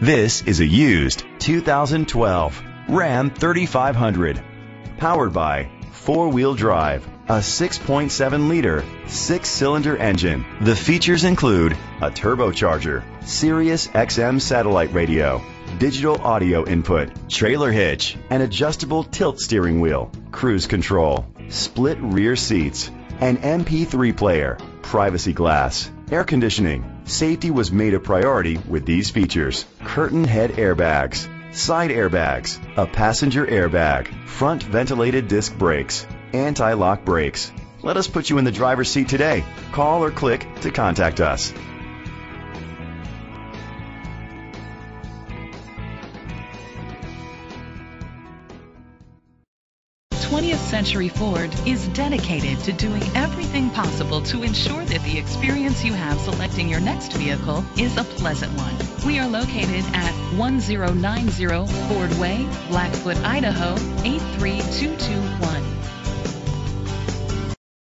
This is a used 2012 Ram 3500. Powered by four-wheel drive, a 6.7 liter, six cylinder engine. The features include a turbocharger, Sirius XM satellite radio, digital audio input, trailer hitch, an adjustable tilt steering wheel, cruise control, split rear seats, an MP3 player, privacy glass, air conditioning. Safety was made a priority with these features. Curtain head airbags, side airbags, a passenger airbag, front ventilated disc brakes, anti-lock brakes. Let us put you in the driver's seat today. Call or click to contact us. 20th Century Ford is dedicated to doing everything possible to ensure that the experience you have selecting your next vehicle is a pleasant one. We are located at 1090 Ford Way, Blackfoot, Idaho 83221.